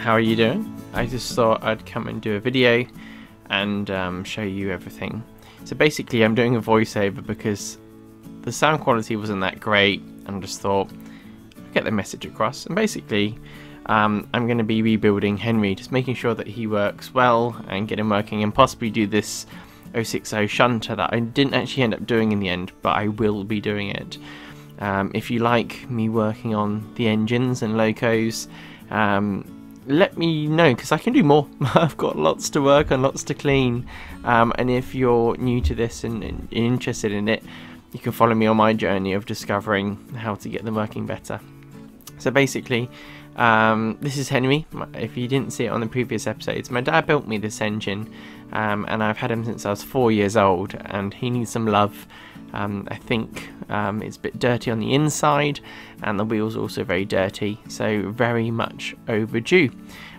how are you doing? I just thought I'd come and do a video and um, show you everything. So basically I'm doing a voiceover because the sound quality wasn't that great and I just thought I'd get the message across and basically um, I'm going to be rebuilding Henry just making sure that he works well and get him working and possibly do this 060 shunter that I didn't actually end up doing in the end but I will be doing it. Um, if you like me working on the engines and locos um, let me know because I can do more. I've got lots to work on, lots to clean. Um, and if you're new to this and, and, interested in it, you can follow me on my journey of discovering how to get them working better. So basically, um, this is Henry. If you didn't see it on the previous episodes, my dad built me this engine, um, and I've had him since I was four years old, and he needs some love. Um, I think um, it's a bit dirty on the inside and the wheels are also very dirty so very much overdue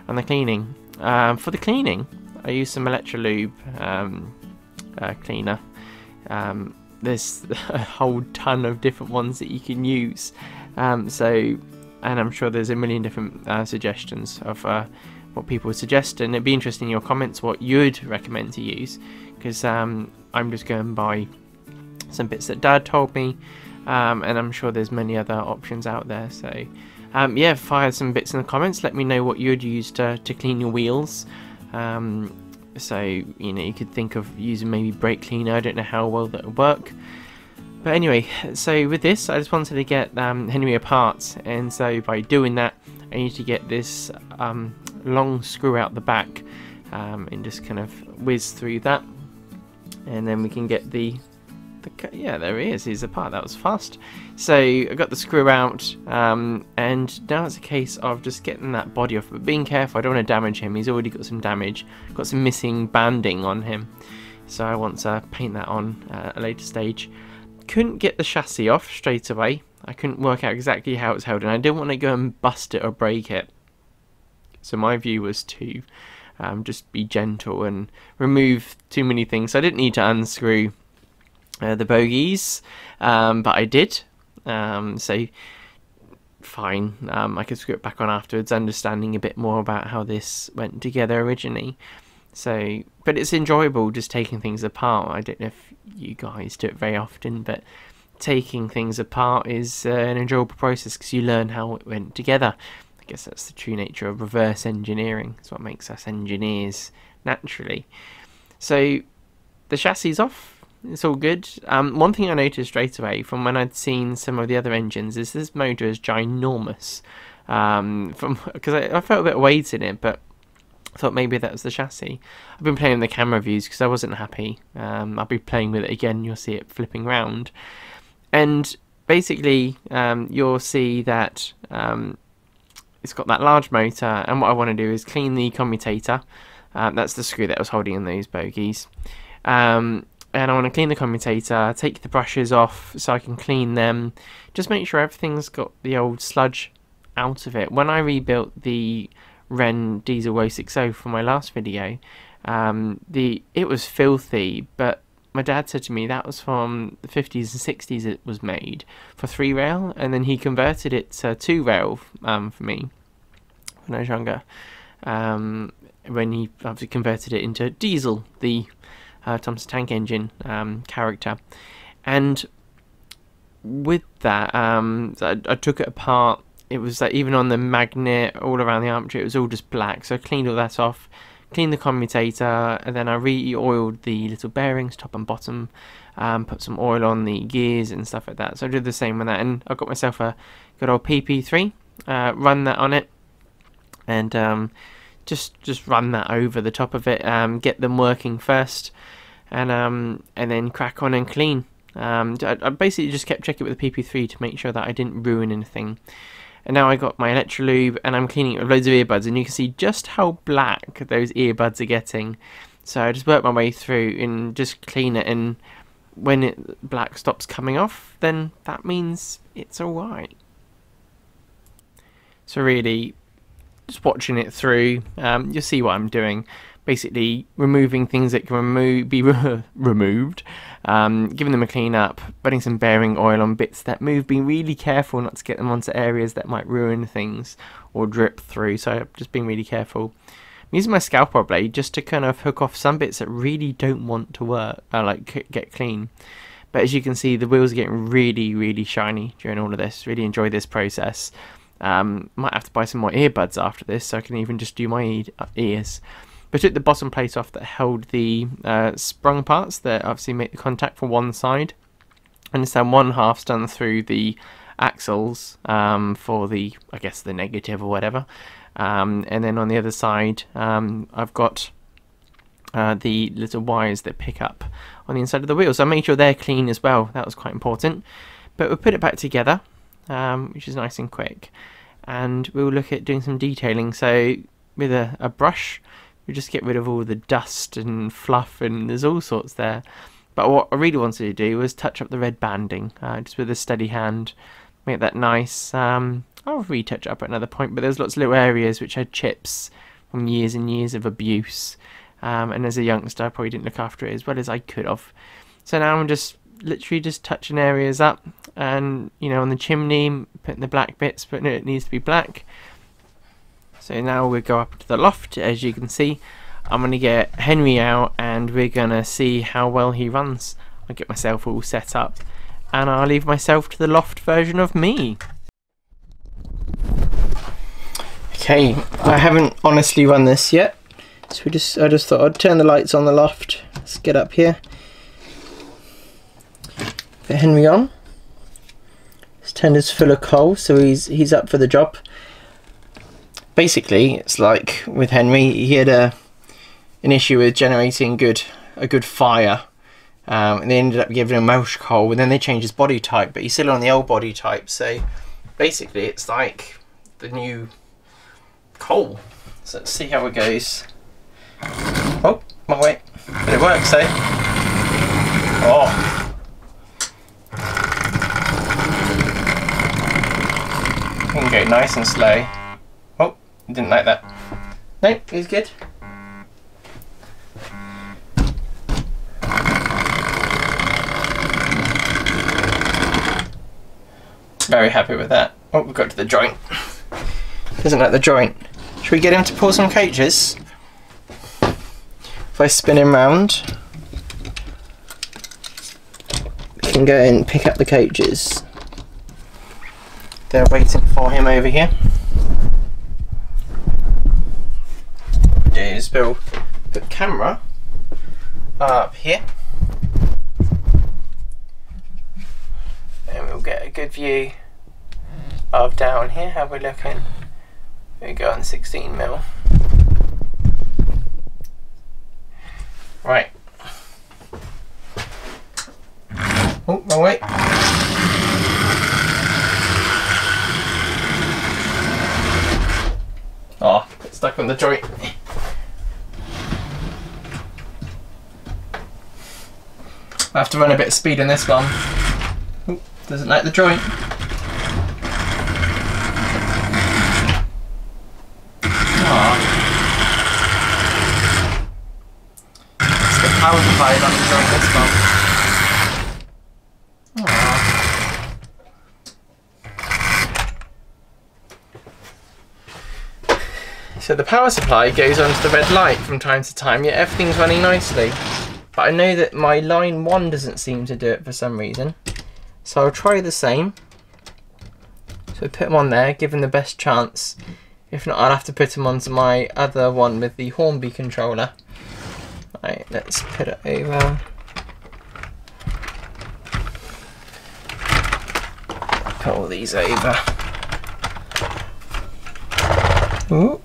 on the cleaning. Um, for the cleaning I use some Electrolube um, uh, cleaner. Um, there's a whole ton of different ones that you can use um, so and I'm sure there's a million different uh, suggestions of uh, what people would suggest and it'd be interesting in your comments what you'd recommend to use because I'm just going by some bits that Dad told me, um, and I'm sure there's many other options out there. So, um, yeah, fire some bits in the comments. Let me know what you'd use to, to clean your wheels. Um, so, you know, you could think of using maybe brake cleaner. I don't know how well that would work. But anyway, so with this, I just wanted to get um, Henry apart, and so by doing that, I need to get this um, long screw out the back um, and just kind of whiz through that, and then we can get the the, yeah, there he is. He's apart. That was fast. So I got the screw out, um, and now it's a case of just getting that body off. But being careful, I don't want to damage him. He's already got some damage. Got some missing banding on him. So I want to paint that on uh, at a later stage. Couldn't get the chassis off straight away. I couldn't work out exactly how it's held, and I didn't want to go and bust it or break it. So my view was to um, just be gentle and remove too many things. So I didn't need to unscrew uh, the bogies, um, but I did. Um, so fine, um, I could screw it back on afterwards, understanding a bit more about how this went together originally. So, but it's enjoyable just taking things apart. I don't know if you guys do it very often, but taking things apart is uh, an enjoyable process because you learn how it went together. I guess that's the true nature of reverse engineering. It's what makes us engineers naturally. So the chassis is off, it's all good. Um, one thing I noticed straight away from when I'd seen some of the other engines is this motor is ginormous. Um, from because I, I, felt a bit of weight in it, but I thought maybe that was the chassis. I've been playing the camera views because I wasn't happy. Um, I'll be playing with it again. You'll see it flipping round, and basically um, you'll see that um, it's got that large motor. And what I want to do is clean the commutator. Uh, that's the screw that was holding in those bogies. Um, and I want to clean the commutator, take the brushes off so I can clean them, just make sure everything's got the old sludge out of it. When I rebuilt the Wrenn Diesel 060 for my last video, um, the it was filthy, but my dad said to me that was from the 50s and 60s it was made for three rail, and then he converted it to two rail um, for me when I was younger. Um, when he obviously converted it into diesel, the uh, Thomas Tank Engine um, character. And with that, um, I, I, took it apart. It was like even on the magnet, all around the armature, it was all just black. So I cleaned all that off, cleaned the commutator, and then I re-oiled the little bearings, top and bottom. Um, put some oil on the gears and stuff like that. So I did the same with that, and I got myself a good old PP3. Uh, run that on it, and um, just just run that over the top of it. Um, get them working first and um, and then crack on and clean. Um, I, I, basically just kept checking with the PP3 to make sure that I didn't ruin anything. And now I got my Electrolube and I'm cleaning it with loads of earbuds and you can see just how black those earbuds are getting. So I just work my way through and just clean it and when it black stops coming off then that means it's alright. So really just watching it through um, you'll see what I'm doing basically removing things that can remo- be re- removed, um, giving them a clean up, putting some bearing oil on bits that move, being really careful not to get them onto areas that might ruin things or drip through. So just being really careful. I'm using my scalpel blade just to kind of hook off some bits that really don't want to work, uh, like get clean. But as you can see, the wheels are getting really, really shiny during all of this. Really enjoy this process. Um, might have to buy some more earbuds after this so I can even just do my uh, ears. But took the bottom plate off that held the uh, sprung parts that obviously make the contact for one side. And done one half's done through the axles um, for the, I guess, the negative or whatever. Um, and then on the other side, um, I've got uh, the little wires that pick up on the inside of the wheel. So I made sure they're clean as well. That was quite important. But we'll put it back together, um, which is nice and quick. And we'll look at doing some detailing. So with a, a brush, we just get rid of all the dust and fluff and there's all sorts there. But what I really wanted to do was touch up the red banding, uh, just with a steady hand, make that nice. Um, I'll retouch up at another point, but there's lots of little areas which had chips from years and years of abuse. Um, and as a youngster, I probably didn't look after it as well as I could have. So now I'm just literally just touching areas up, and you know, on the chimney, putting the black bits, but it needs to be black. So now we go up to the loft, as you can see. I'm going to get Henry out and we're to see how well he runs. I'll get myself all set up and I'll leave myself to the loft version of me. Okay, I haven't honestly run this yet. So we just I just thought I'd turn the lights on the loft. Let's get up here. Put Henry on. His tender's full of coal, so he's he's up for the job. Basically it's like with Henry he had a an issue with generating good a good fire. Um, and they ended up giving him Welsh coal and then they changed his body type but he's still on the old body type. So basically it's like the new coal. So let's see how it goes. Oh my way. But it works eh? Oh can go nice and slow Oh, didn't like that. Nope, he's good. Very happy with that. Oh, we've got to the joint. Doesn't like the joint. Should we get him to pull some cages? If I spin him round, we can go and pick up the cages. They're waiting for him over here. is we'll put camera up here. And we'll get a good view of down here. How we're looking we go on 16 mil. Right. Oh no wait oh stuck on the joint I have to run a bit of speed in this one. Doesn't like the joint. Ah. It's the power supply on the joint this one. Ah. So the power supply goes onto the red light from time to time, yet everything's running nicely. But I know that my line 1 doesn't seem to do it for some reason. So I'll try the same. So put them on there, give them the best chance. If not, I'll have to put them onto my other one with the Hornby controller. Right, let's put it over. Put all these over. Ooh.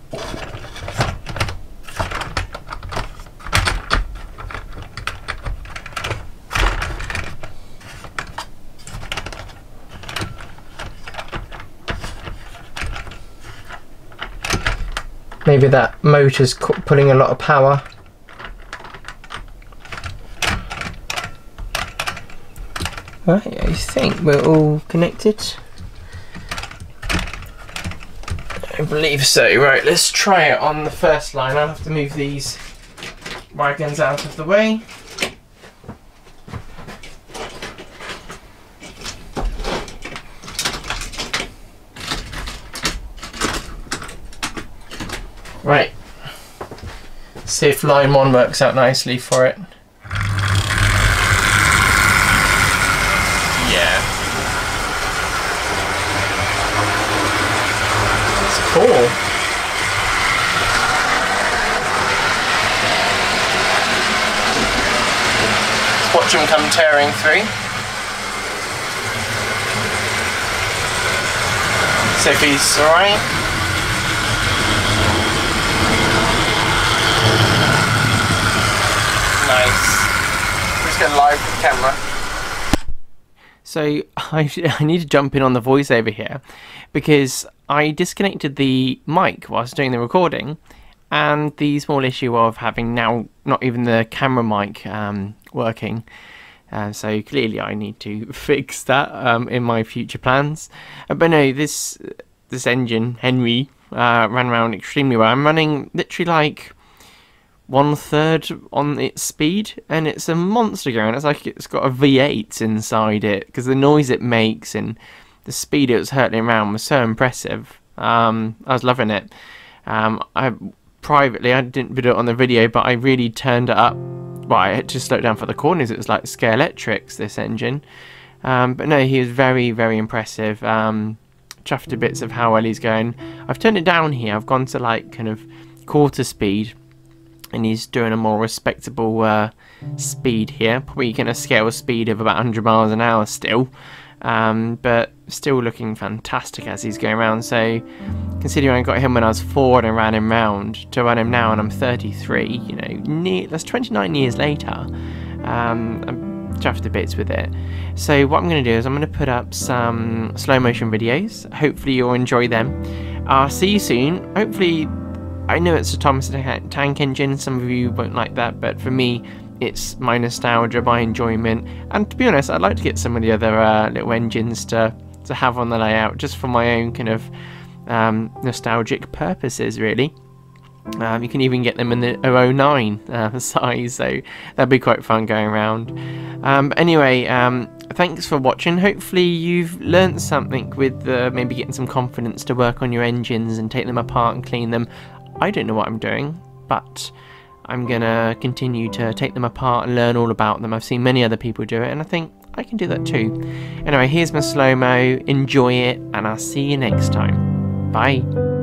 Maybe that motor's pulling a lot of power. Right, I think we're all connected. I believe so. Right, let's try it on the first line. I'll have to move these wagons out of the way. Right. See if line one works out nicely for it. Yeah. It's cool. watch them come tearing through. Sophie's alright. Nice. Just live camera. So I, I need to jump in on the voiceover here because I disconnected the mic whilst doing the recording and the small issue of having now not even the camera mic um, working. Uh, so clearly, I need to fix that um, in my future plans. Uh, but no, this this engine Henry uh, ran around extremely well. I'm running literally like one third on its speed, and it's a monster going. It's like it's got a V8 inside it because the noise it makes and the speed it was hurtling around was so impressive. Um, I was loving it. Um, I privately, I didn't video it on the video, but I really turned it up. Well, I had to slow down for the corners. It was like Scalextrics, this engine. Um, but no, he was very, very impressive. Um, chuffed to bits of how well he's going. I've turned it down here. I've gone to like kind of quarter speed. And he's doing a more respectable uh, speed here. Probably going to scale a speed of about 100 miles an hour still. Um, but still looking fantastic as he's going around. So considering I got him when I was four and I ran him round to run him now and I'm 33, you know, near, that's 29 years later. Um, I'm chuffed to bits with it. So what I'm going to do is I'm going to put up some slow motion videos. Hopefully you'll enjoy them. I'll see you soon. Hopefully, I know it's a Thomas Tank Engine. Some of you won't like that, but for me, it's my nostalgia, my enjoyment, and to be honest, I'd like to get some of the other uh, little engines to to have on the layout just for my own kind of um, nostalgic purposes, really. Um, you can even get them in the 009 uh, size, so that'd be quite fun going around. Um, but anyway, um, thanks for watching. Hopefully, you've learned something with uh, maybe getting some confidence to work on your engines and take them apart and clean them. I don't know what I'm doing, but I'm gonna continue to take them apart and learn all about them. I've seen many other people do it, and I think I can do that too. Anyway, here's my slow mo. Enjoy it, and I'll see you next time. Bye.